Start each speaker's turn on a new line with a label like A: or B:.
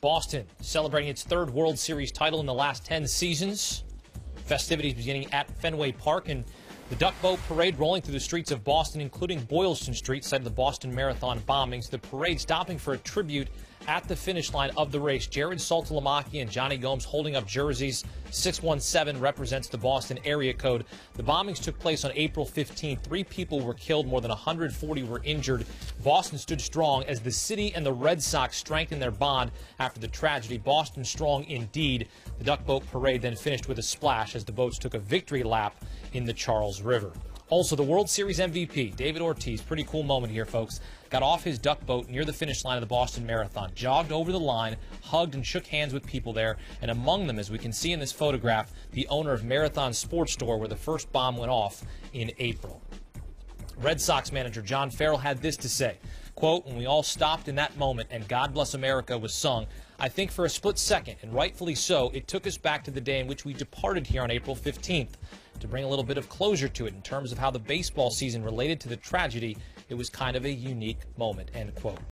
A: Boston celebrating its third World Series title in the last 10 seasons. Festivities beginning at Fenway Park and the Duck Boat Parade rolling through the streets of Boston, including Boylston Street, site of the Boston Marathon bombings. The parade stopping for a tribute at the finish line of the race. Jared Saltalamacchia and Jonny Gomes holding up jerseys. 617 represents the Boston area code. The bombings took place on April 15. Three people were killed, more than 140 were injured. Boston stood strong as the city and the Red Sox strengthened their bond after the tragedy. Boston strong indeed. The Duck Boat Parade then finished with a splash as the boats took a victory lap in the Charles River. Also, the World Series MVP, David Ortiz, pretty cool moment here, folks. Got off his duck boat near the finish line of the Boston Marathon, jogged over the line, hugged and shook hands with people there, and among them, as we can see in this photograph, the owner of Marathon Sports Store, where the first bomb went off in April. Red Sox manager John Farrell had this to say, quote, and we all stopped in that moment and God Bless America was sung, I think for a split second, and rightfully so, it took us back to the day in which we departed here on April 15th to bring a little bit of closure to it in terms of how the baseball season related to the tragedy. It was kind of a unique moment, end quote.